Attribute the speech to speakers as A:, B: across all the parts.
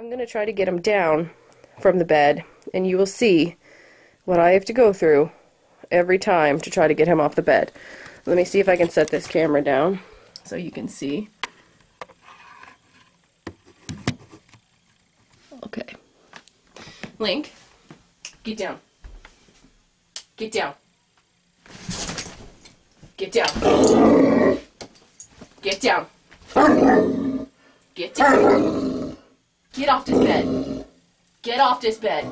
A: I'm going to try to get him down from the bed, and you will see what I have to go through every time to try to get him off the bed. Let me see if I can set this camera down so you can see. Okay. Link, get down. Get down. Get down. Get down. Get down. Get off this bed. Get off this bed.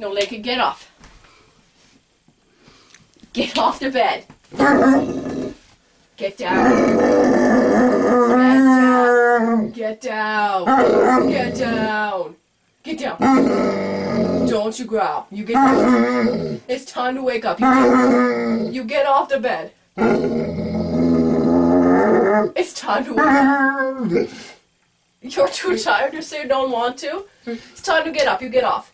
A: No, Lincoln, get off. Get off the bed. Get down. Get down. Get down. Get down. Don't you growl. You get down. It's time to wake up. You get, you get off the bed. It's time to wake up. You're too tired to say you don't want to? It's time to get up. You get off.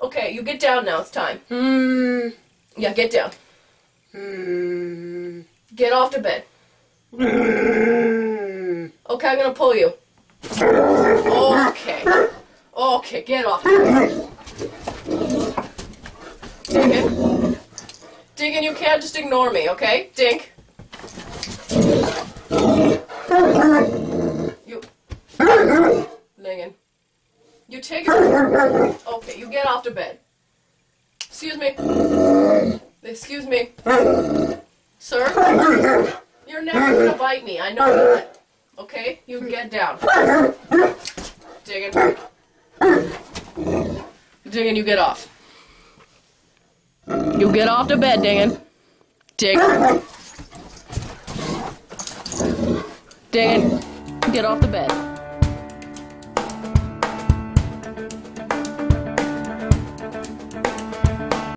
A: Okay, you get down now. It's time. Hmm. Yeah, get down. Hmm. Get off the bed. Hmm. Okay, I'm gonna pull you. Okay. Okay, get off. Dinkin. Dinkin, you can't just ignore me, okay? Dink. You. Dinkin. You take it. Okay, you get off the bed. Excuse me. Excuse me. Sir? You're never gonna bite me. I know that. Okay? You get down. Diggin. Diggin, you get off. You get off the bed, Diggin. Dig. Diggin. Get off the bed.